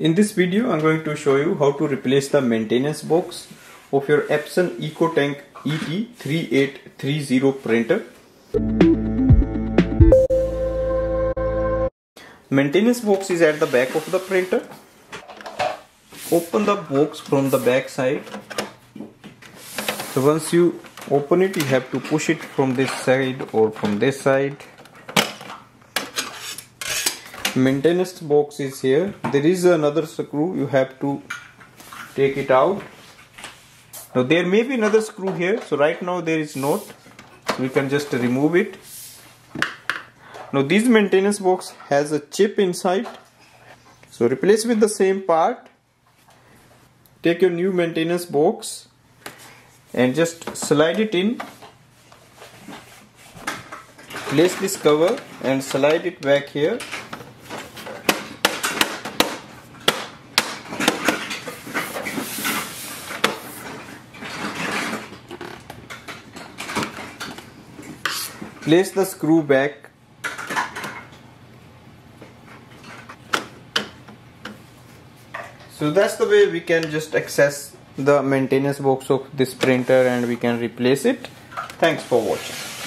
In this video I'm going to show you how to replace the maintenance box of your Epson EcoTank ET3830 printer. Maintenance box is at the back of the printer. Open the box from the back side. So once you open it you have to push it from this side or from this side maintenance box is here. There is another screw. You have to take it out. Now there may be another screw here. So right now there is not. We can just remove it. Now this maintenance box has a chip inside. So replace with the same part. Take your new maintenance box and just slide it in. Place this cover and slide it back here place the screw back. So that's the way we can just access the maintenance box of this printer and we can replace it. Thanks for watching